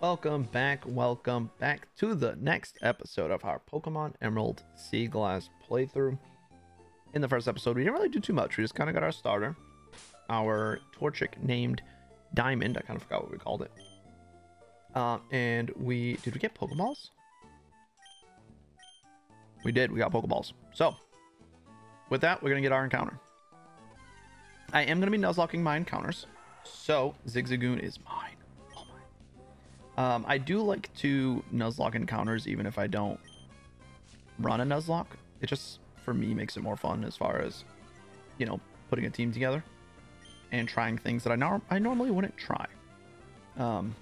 Welcome back, welcome back to the next episode of our Pokemon Emerald Sea Glass playthrough. In the first episode, we didn't really do too much. We just kind of got our starter. Our Torchic named Diamond. I kind of forgot what we called it. Uh, and we... Did we get Pokeballs? We did. We got Pokeballs. So, with that, we're going to get our encounter. I am going to be Nuzlocking my encounters. So, Zigzagoon is mine. Um, I do like to Nuzlocke encounters even if I don't run a Nuzlocke. It just, for me, makes it more fun as far as, you know, putting a team together and trying things that I, nor I normally wouldn't try. Um,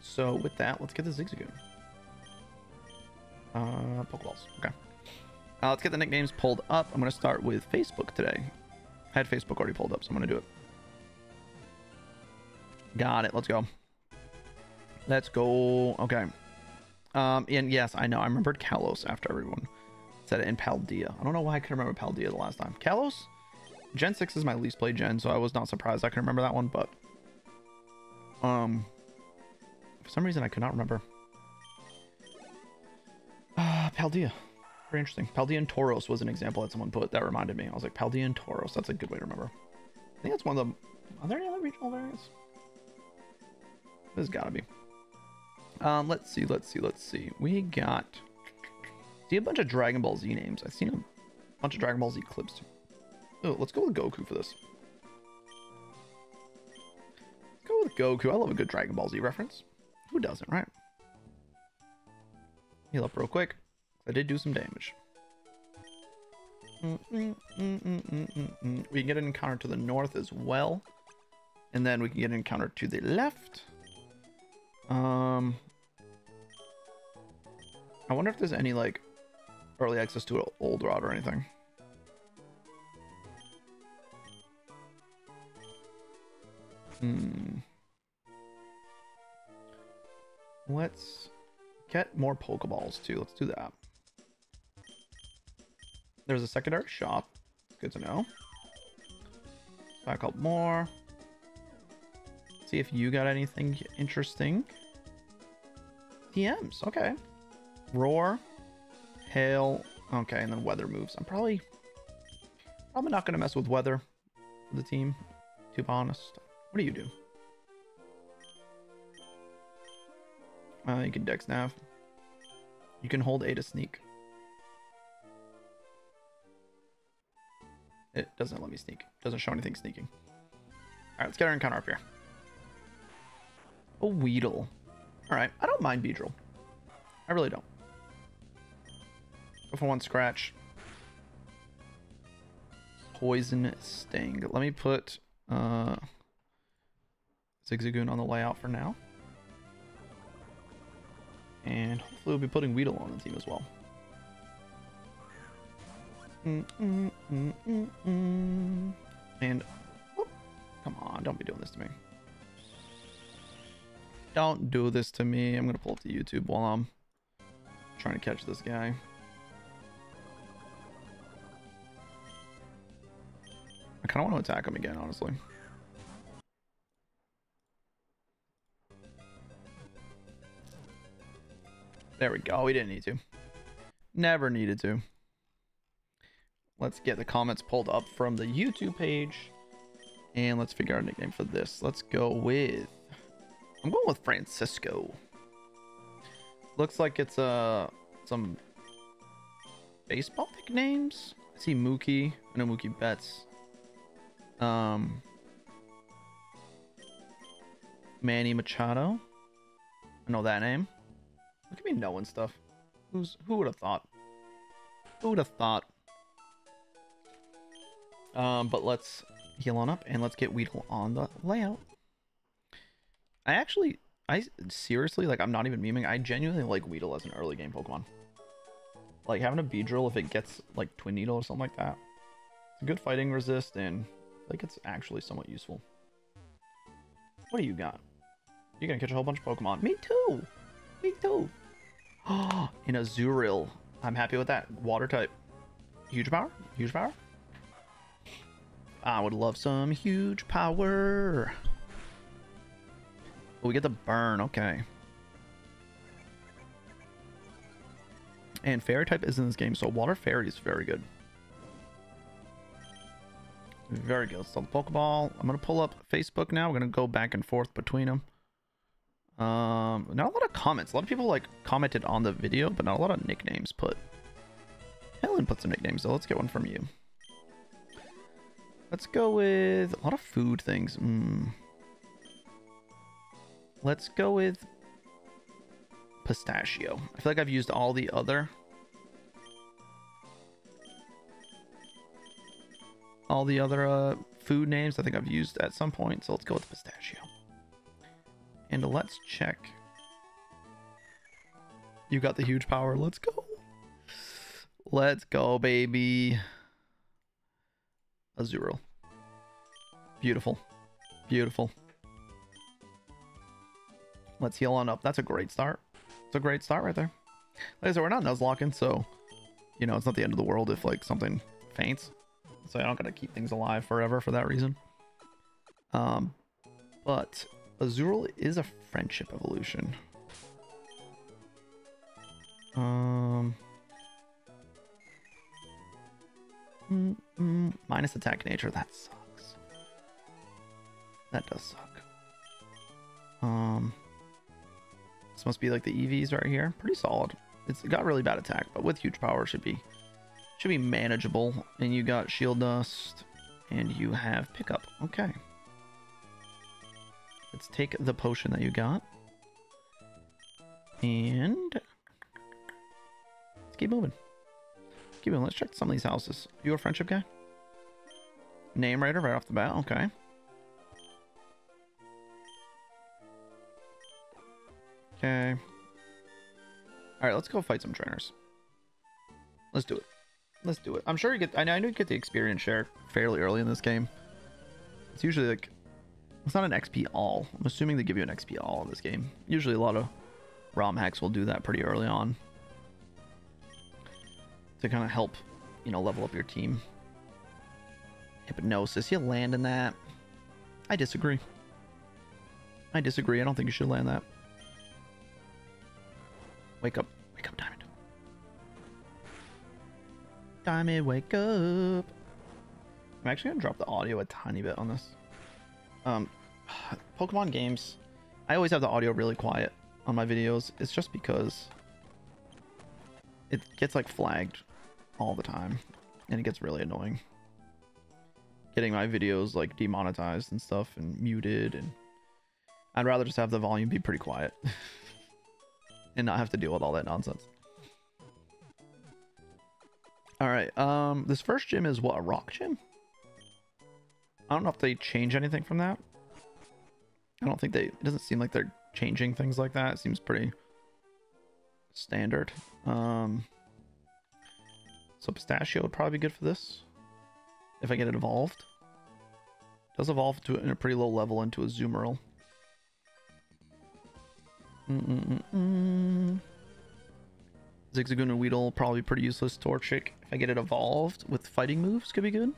so with that, let's get the Zigzagoon. Uh, Pokeballs. Okay. Uh, let's get the nicknames pulled up. I'm going to start with Facebook today. I had Facebook already pulled up, so I'm going to do it. Got it. Let's go. Let's go. Okay. Um, and yes, I know. I remembered Kalos after everyone said it in Paldea. I don't know why I couldn't remember Paldea the last time. Kalos? Gen 6 is my least played gen, so I was not surprised I can remember that one, but... Um... For some reason, I could not remember. Uh, Paldea. Very interesting. Paldea and Tauros was an example that someone put that reminded me. I was like, Paldea and Tauros. That's a good way to remember. I think that's one of the... Are there any other regional variants? There's gotta be. Um, let's see, let's see, let's see. We got... See a bunch of Dragon Ball Z names. I've seen a bunch of Dragon Ball Z clips. Oh, let's go with Goku for this. Let's go with Goku. I love a good Dragon Ball Z reference. Who doesn't, right? Heal up real quick. I did do some damage. Mm -mm, mm we can get an encounter to the north as well. And then we can get an encounter to the left. Um, I wonder if there's any, like, early access to an old route or anything. Hmm. Let's get more Pokeballs too. Let's do that. There's a secondary shop. Good to know. Back up more. See if you got anything interesting. TMs, okay. Roar, hail, okay, and then weather moves. I'm probably probably not gonna mess with weather the team, to be honest. What do you do? Uh, you can dex nav. You can hold A to sneak. It doesn't let me sneak. Doesn't show anything sneaking. Alright, let's get our encounter up here. A Weedle. Alright, I don't mind Beedrill. I really don't. For one scratch. Poison Sting. Let me put uh, Zigzagoon on the layout for now. And hopefully we'll be putting Weedle on the team as well. Mm -mm -mm and, oh, come on, don't be doing this to me. Don't do this to me. I'm going to pull up the YouTube while I'm trying to catch this guy. Kind of want to attack him again, honestly. There we go. We didn't need to. Never needed to. Let's get the comments pulled up from the YouTube page. And let's figure out a nickname for this. Let's go with... I'm going with Francisco. Looks like it's uh some baseball nicknames. I see Mookie. I know Mookie Betts. Um, Manny Machado. I know that name. Look at me knowing stuff. Who's who would have thought? Who would have thought? Um, but let's heal on up and let's get Weedle on the layout. I actually, I seriously, like, I'm not even memeing. I genuinely like Weedle as an early game Pokemon. Like, having a Beedrill if it gets, like, Twin Needle or something like that. It's a good fighting resist, and like it's actually somewhat useful. What do you got? You're gonna catch a whole bunch of Pokemon. Me too! Me too! In Azurill. I'm happy with that. Water type. Huge power? Huge power? I would love some huge power. Oh, we get the burn. Okay. And fairy type is in this game, so water fairy is very good. Very good. So Pokeball. I'm gonna pull up Facebook now. We're gonna go back and forth between them. Um, not a lot of comments. A lot of people like commented on the video, but not a lot of nicknames put. Helen put some nicknames, so let's get one from you. Let's go with a lot of food things. Mm. Let's go with pistachio. I feel like I've used all the other all the other uh, food names I think I've used at some point, so let's go with pistachio. And let's check. You got the huge power. Let's go. Let's go, baby. Azurill. Beautiful. Beautiful. Let's heal on up. That's a great start. It's a great start right there. Like I said, we're not Nuzlocking, so, you know, it's not the end of the world if, like, something faints. So I don't gotta keep things alive forever for that reason. Um, but Azurill is a friendship evolution. Um, mm, mm, minus attack nature. That sucks. That does suck. Um, this must be like the EVs right here. Pretty solid. It's got really bad attack, but with huge power should be should be manageable. And you got shield dust, and you have pickup. Okay. Let's take the potion that you got. And let's keep moving. Keep moving. Let's check some of these houses. You a friendship guy? Name writer right off the bat. Okay. Okay. Alright, let's go fight some trainers. Let's do it. Let's do it. I'm sure you get... I know, I know you get the experience share fairly early in this game. It's usually like... It's not an XP all. I'm assuming they give you an XP all in this game. Usually a lot of ROM hacks will do that pretty early on. To kind of help, you know, level up your team. Hypnosis. You land in that. I disagree. I disagree. I don't think you should land that. Wake up. Wake up. Diamond, wake up. I'm actually gonna drop the audio a tiny bit on this. Um, Pokemon games, I always have the audio really quiet on my videos. It's just because it gets like flagged all the time and it gets really annoying. Getting my videos like demonetized and stuff and muted and I'd rather just have the volume be pretty quiet and not have to deal with all that nonsense. All right, um, this first gym is what, a rock gym? I don't know if they change anything from that. I don't think they, it doesn't seem like they're changing things like that. It seems pretty standard. Um, so Pistachio would probably be good for this. If I get it evolved. It does evolve to in a pretty low level into Azumarill. Mm -mm -mm Zigzagoon and Weedle probably pretty useless. Torchic, if I get it evolved with fighting moves, could be good.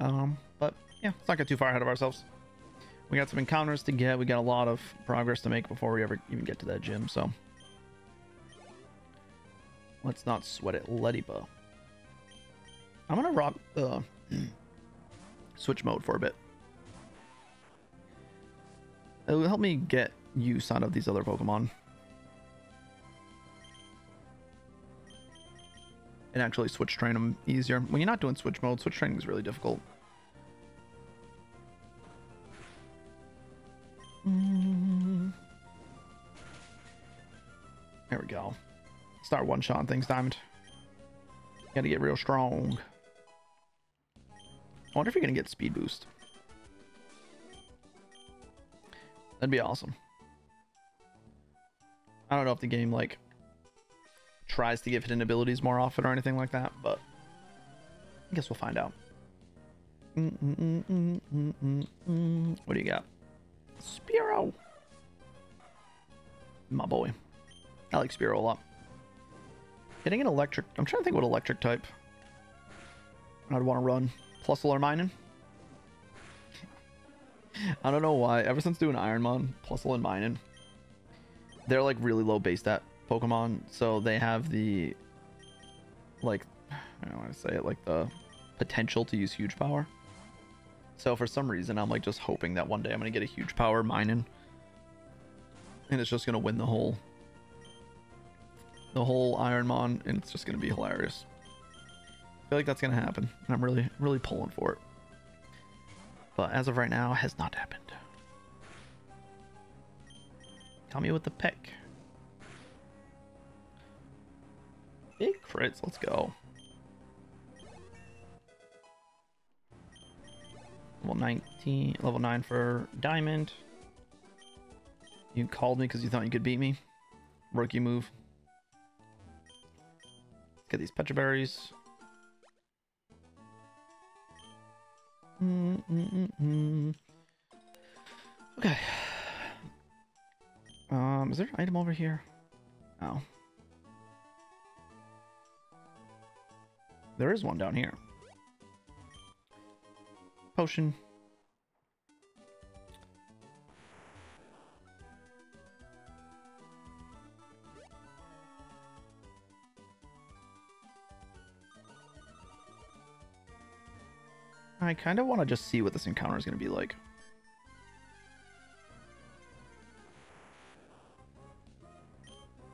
Um, but yeah, let's not get too far ahead of ourselves. We got some encounters to get. We got a lot of progress to make before we ever even get to that gym, so. Let's not sweat it. Lediba. I'm gonna rock uh, switch mode for a bit. It will help me get use out of these other Pokemon. And actually switch train them easier. When you're not doing switch mode, switch training is really difficult. Mm. There we go. Start one-shot things, Diamond. Gotta get real strong. I wonder if you're gonna get speed boost. That'd be awesome. I don't know if the game, like, tries to give hidden abilities more often or anything like that, but I guess we'll find out. Mm -mm -mm what do you got? Spearow! My boy. I like Spearow a lot. Getting an electric... I'm trying to think what electric type I'd want to run. Plus or Minun. I don't know why. Ever since doing Ironmon, Plusle and Minun, they're like really low base stat Pokemon, so they have the like I don't want to say it like the potential to use huge power. So for some reason, I'm like just hoping that one day I'm gonna get a huge power Minun. and it's just gonna win the whole the whole Ironmon, and it's just gonna be hilarious. I feel like that's gonna happen, and I'm really really pulling for it. But as of right now, has not happened. Tell me with the pick. Big crits, let's go. Level 19, level 9 for Diamond. You called me because you thought you could beat me. Rookie move. Get these Pecha Berries. Mm -mm -mm okay. Um, is there an item over here? No. There is one down here. Potion. I kind of want to just see what this encounter is going to be like.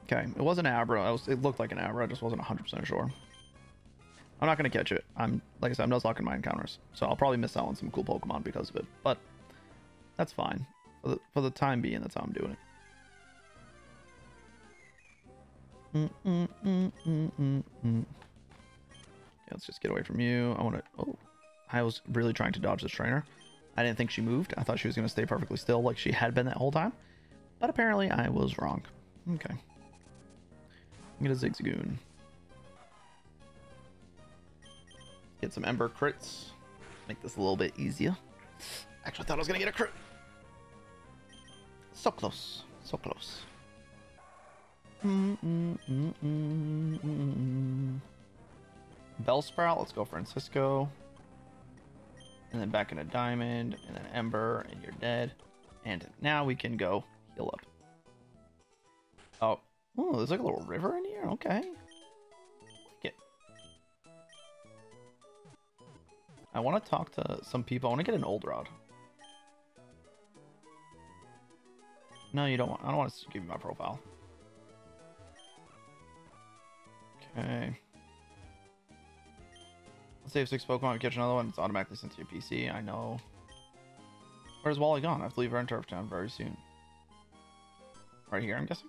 Okay, it wasn't Abra. Was, it looked like an Abra. I just wasn't 100% sure. I'm not to catch it. I'm, like I said, I'm just locking my encounters. So I'll probably miss out on some cool Pokemon because of it. But that's fine. For the, for the time being, that's how I'm doing it. Mm -mm -mm, mm, mm, mm. let's just get away from you. I want to... Oh, I was really trying to dodge this trainer. I didn't think she moved. I thought she was to stay perfectly still like she had been that whole time. But apparently I was wrong. Okay. I'm Get a Zigzagoon. Get some Ember crits. Make this a little bit easier. Actually, I thought I was going to get a crit. So close. So close. -mm Bellsprout. Let's go Francisco. And then back into Diamond. And then Ember. And you're dead. And now we can go heal up. Oh. Oh, there's like a little river in here? Okay. I want to talk to some people. I want to get an old rod. No, you don't want. I don't want to give you my profile. Okay. Let's save six Pokemon, catch another one. It's automatically sent to your PC. I know. Where's Wally gone? I have to leave Verdanturf Town very soon. Right here, I'm guessing.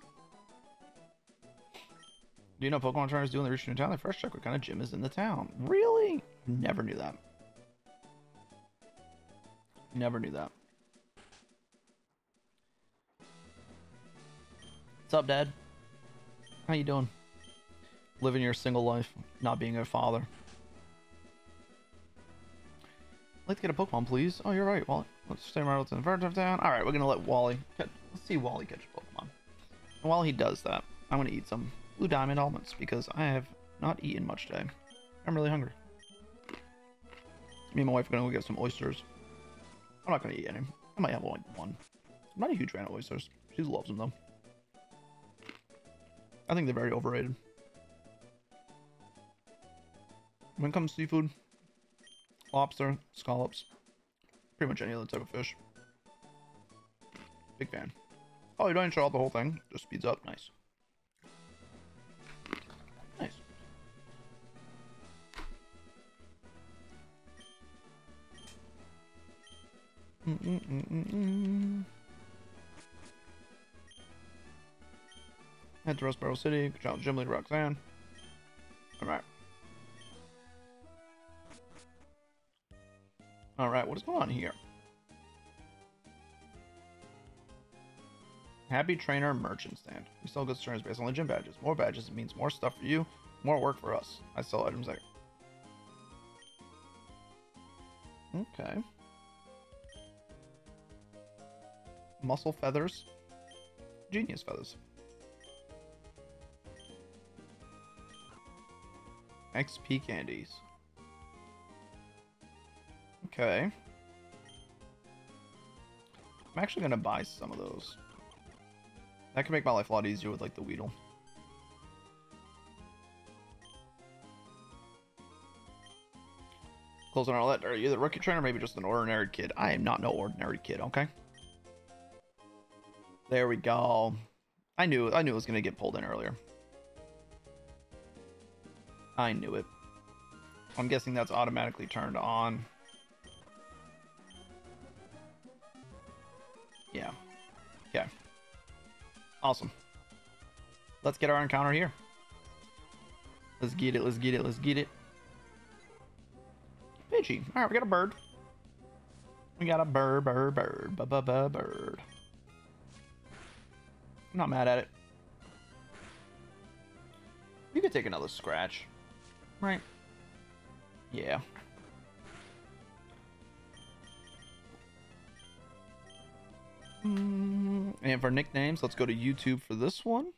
Do you know Pokemon trainers do when they reach new town? They first check what kind of gym is in the town. Really? Never knew that. Never knew that. What's up, Dad? How you doing? Living your single life, not being a father. Like to get a Pokemon, please. Oh, you're right. Well, let's stay around in the verge of town. All right, we're gonna let Wally. Catch, let's see Wally catch a Pokemon. And while he does that, I'm gonna eat some Blue Diamond almonds because I have not eaten much today. I'm really hungry. Me and my wife are gonna go get some oysters. I'm not gonna eat any. I might have like one. I'm not a huge fan of oysters. She loves them though. I think they're very overrated. When it comes to seafood, lobster, scallops, pretty much any other type of fish. Big fan. Oh, you don't show out the whole thing. Just speeds up. Nice. Head to Rustboro City. Good job, Gym Leader Roxanne. Alright. Alright, what is going on here? Happy Trainer Merchant Stand. We sell goods trainers based on the gym badges. More badges means more stuff for you, more work for us. I sell items like... Okay. Muscle feathers. Genius feathers. XP candies. Okay. I'm actually gonna buy some of those. That can make my life a lot easier with like the Weedle. Our let. Are you the rookie trainer? Maybe just an ordinary kid. I am not no ordinary kid. Okay. There we go. I knew I knew it was gonna get pulled in earlier. I knew it. I'm guessing that's automatically turned on. Yeah. Okay. Awesome. Let's get our encounter here. Let's get it, let's get it, let's get it. Pidgey. Alright, we got a bird. We got a bird, bird, bird, ba ba bird. I'm not mad at it. You could take another scratch. Right. Yeah. Mm, and for nicknames, let's go to YouTube for this one.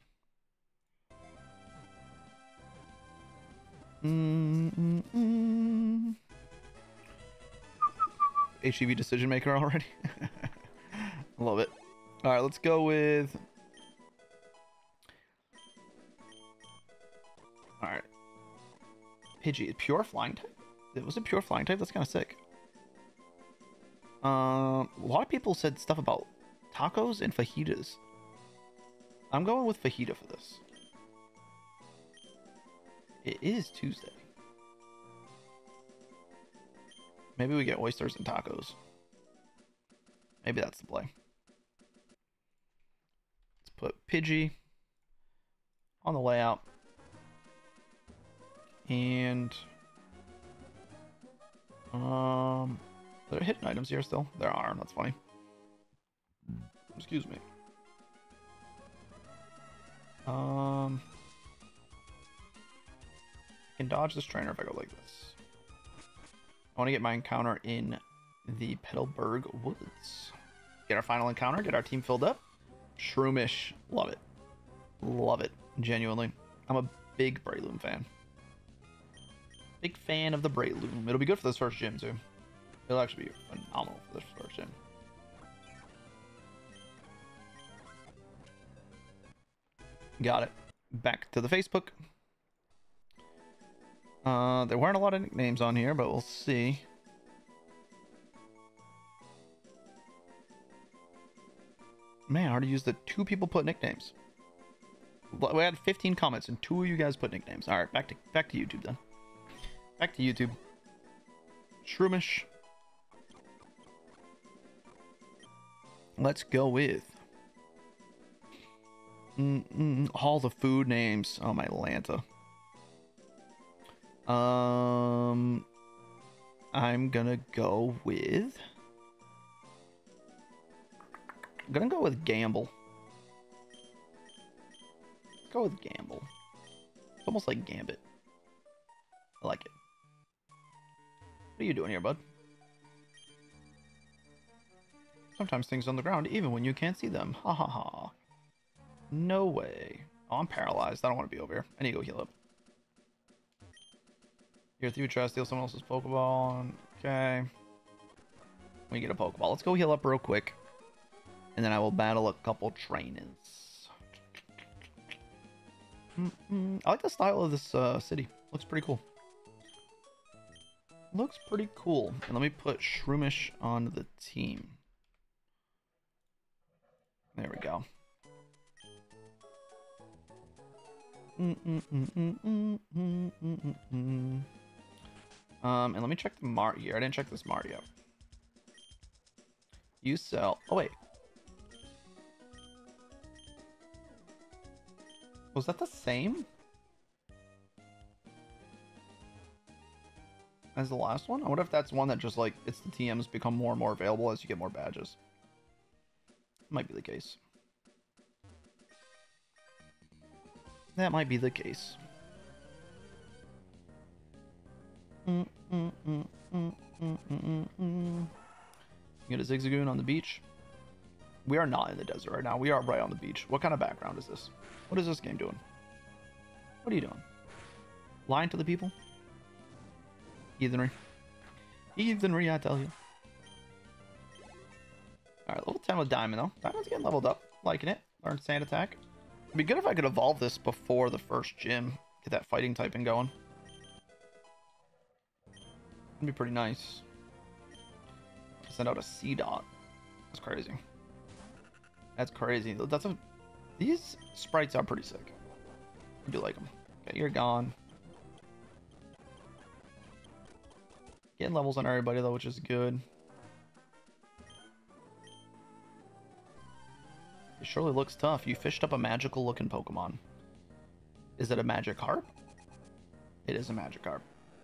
Mm -mm -mm. HGV decision maker already. Love it. All right, let's go with. Pidgey, pure flying type. It was a pure flying type. That's kind of sick. Um, a lot of people said stuff about tacos and fajitas. I'm going with fajita for this. It is Tuesday. Maybe we get oysters and tacos. Maybe that's the play. Let's put Pidgey on the layout. And um there are hidden items here still. There are, that's funny. Excuse me. Um I can dodge this trainer if I go like this. I want to get my encounter in the Petalburg Woods. Get our final encounter, get our team filled up. Shroomish. Love it. Love it. Genuinely. I'm a big Breloom fan. Big fan of the Breloom. It'll be good for this first gym, too. It'll actually be phenomenal for this first gym. Got it. Back to the Facebook. Uh, there weren't a lot of nicknames on here, but we'll see. Man, I already used the two people put nicknames. We had 15 comments and two of you guys put nicknames. All right, back to back to YouTube then. Back to YouTube. Shroomish. Let's go with mm -mm, all the food names. Oh my Lanta. Um, I'm gonna go with. I'm gonna go with Gamble. Go with Gamble. It's almost like Gambit. I like it. What are you doing here, bud? Sometimes things on the ground, even when you can't see them. Ha ha ha. No way. Oh, I'm paralyzed. I don't want to be over here. I need to go heal up. Here, through try to steal someone else's Pokeball. Okay. We get a Pokeball. Let's go heal up real quick. And then I will battle a couple trainers. -mm. I like the style of this uh, city. Looks pretty cool. Looks pretty cool. And let me put Shroomish on the team. There we go. Um, and let me check the Mart here. I didn't check this Mario. You sell. Oh, wait. Was that the same? As the last one? I wonder if that's one that just like, it's the TMs become more and more available as you get more badges. Might be the case. That might be the case. Mm, mm, mm, Get a Zigzagoon on the beach. We are not in the desert right now. We are right on the beach. What kind of background is this? What is this game doing? What are you doing? Lying to the people? Heathenry. Heathenry, I tell you. Alright, level 10 with Diamond, though. Diamond's getting leveled up. Liking it. Learn Sand Attack. It'd be good if I could evolve this before the first gym. Get that fighting typing going. It'd be pretty nice. Send out a Seedot. That's crazy. That's crazy. That's a. These sprites are pretty sick. I do like them. Okay, you're gone. Getting levels on everybody though, which is good. It surely looks tough. You fished up a magical looking Pokemon. Is it a Magikarp? It is a Magikarp.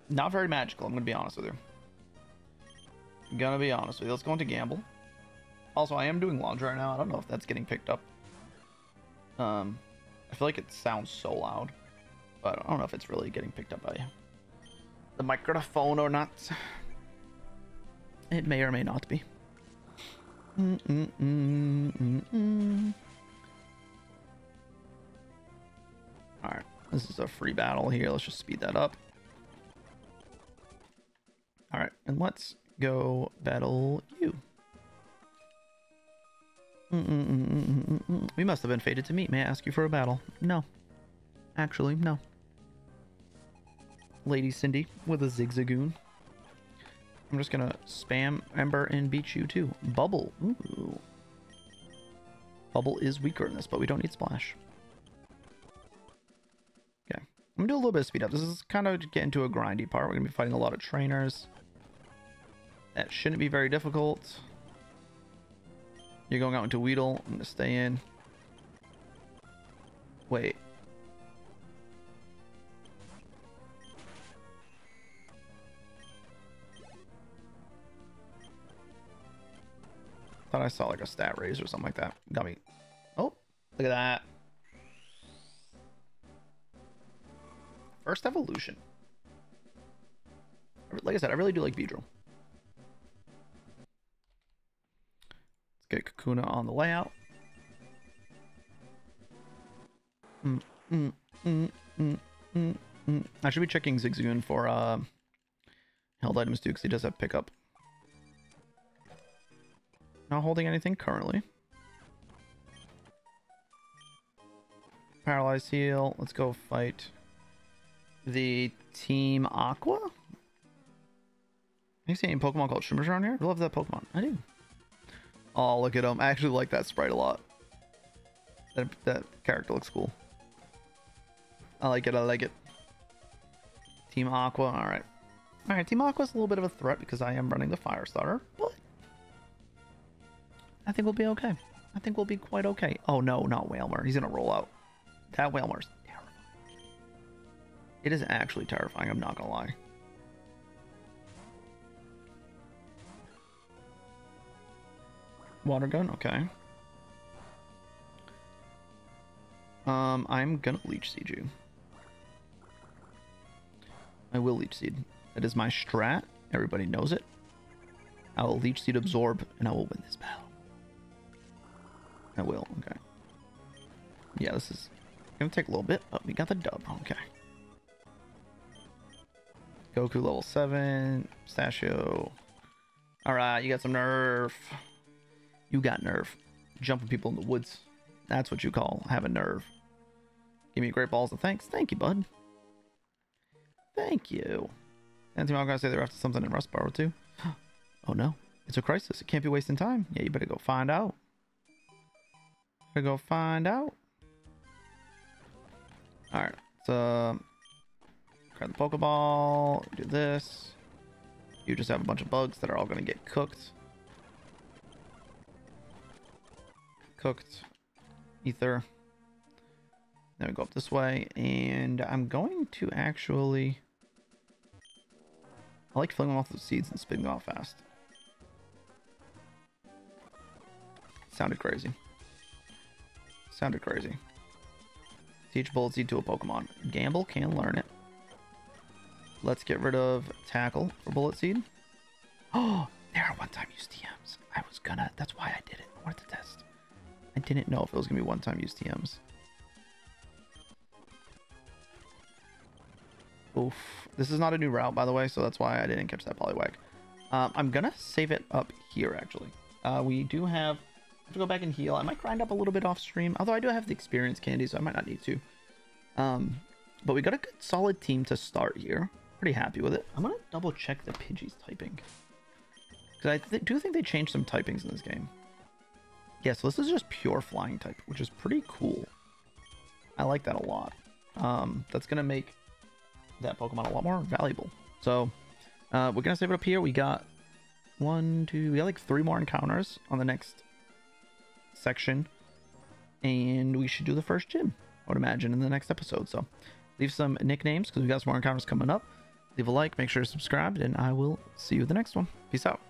Not very magical, I'm gonna be honest with you. I'm gonna be honest with you. Let's go into Gamble. Also, I am doing laundry right now. I don't know if that's getting picked up. Um, I feel like it sounds so loud, but I don't know if it's really getting picked up by the microphone or not. It may or may not be. Mm -mm -mm Alright, this is a free battle here. Let's just speed that up. Alright, and let's go battle you. We must have been fated to meet. May I ask you for a battle? No. Actually, no. Lady Cindy with a Zigzagoon. I'm just gonna spam Ember and beat you too. Bubble. Ooh. Bubble is weaker in this, but we don't need Splash. Okay. I'm gonna do a little bit of speed up. This is kind of getting to a grindy part. We're gonna be fighting a lot of trainers. That shouldn't be very difficult. You're going out into Weedle. I'm gonna stay in. Wait. Thought I saw like a stat raise or something like that. Got me. Oh, look at that. First evolution. Like I said, I really do like Beedrill. Let's get Kakuna on the layout. Mm, mm, mm, mm, mm, mm. I should be checking Zigzagoon for uh, held items too, because he does have pickup. Not holding anything currently. Paralyzed heal. Let's go fight the Team Aqua. You see any Pokemon called Shimmers around here? I love that Pokemon. I do. Oh, look at him. I actually like that sprite a lot. That, that character looks cool. I like it. I like it. Team Aqua. All right. All right. Team Aqua is a little bit of a threat because I am running the Fire Starter, but I think we'll be okay. I think we'll be quite okay. Oh no, not Wailmer. He's gonna roll out. That Wailmer's terrifying. It is actually terrifying, I'm not gonna lie. Water gun, okay. Um, I'm gonna leech seed you. I will leech seed. That is my strat. Everybody knows it. I will leech seed absorb, and I will win this battle. I will, okay. Yeah, this is gonna take a little bit, but we got the dub, okay. Goku level 7, Pistachio. Alright, you got some nerve. You got nerve. Jumping people in the woods. That's what you call having nerve. Give me great balls of thanks. Thank you, bud. Thank you. Anything I'm gonna say they're after something in Rustboro too? oh no. It's a crisis. It can't be wasting time. Yeah, you better go find out. Better go find out. Alright, so grab the Pokeball, do this. You just have a bunch of bugs that are all gonna get cooked. Cooked. Ether. Then we go up this way, and I'm going to actually... I like filling them off with seeds and spitting them off fast. Sounded crazy. Sounded crazy. Teach Bullet Seed to a Pokemon. Gamble can learn it. Let's get rid of Tackle for Bullet Seed. Oh, there are one-time use TMs. I was gonna... That's why I did it. I wanted to test. I didn't know if it was gonna be one-time use TMs. Oof. This is not a new route, by the way, so that's why I didn't catch that Poliwag. Um, I'm gonna save it up here, actually. Uh, we do have, have to go back and heal. I might grind up a little bit off stream, although I do have the experience candy, so I might not need to. Um, but we got a good solid team to start here. Pretty happy with it. I'm gonna double check the Pidgey's typing. Because I th do think they changed some typings in this game. Yeah, so this is just pure flying type, which is pretty cool. I like that a lot. Um, that's gonna make that Pokemon a lot more valuable. So uh, we're gonna save it up here. We got one, two, we got like three more encounters on the next section, and we should do the first gym. I would imagine in the next episode. So leave some nicknames because we got some more encounters coming up. Leave a like, make sure to subscribe, and I will see you in the next one. Peace out.